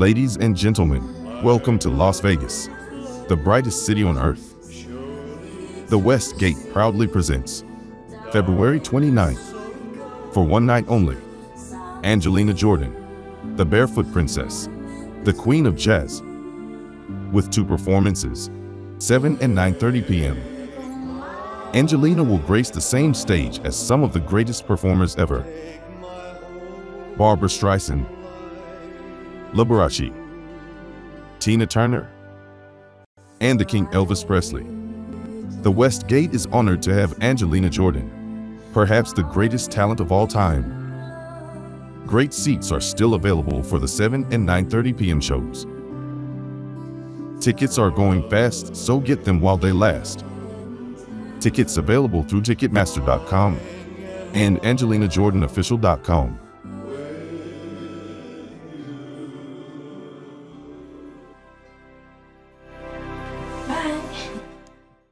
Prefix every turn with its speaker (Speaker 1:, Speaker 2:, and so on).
Speaker 1: Ladies and gentlemen, welcome to Las Vegas, the brightest city on earth. The Westgate proudly presents February 29th, for one night only, Angelina Jordan, the Barefoot Princess, the Queen of Jazz, with two performances, 7 and 9.30 p.m. Angelina will grace the same stage as some of the greatest performers ever. Barbra Streisand, Liberace, Tina Turner, and the King Elvis Presley. The Westgate is honored to have Angelina Jordan, perhaps the greatest talent of all time. Great seats are still available for the 7 and 9.30 p.m. shows. Tickets are going fast, so get them while they last. Tickets available through Ticketmaster.com and AngelinaJordanOfficial.com.
Speaker 2: Bye.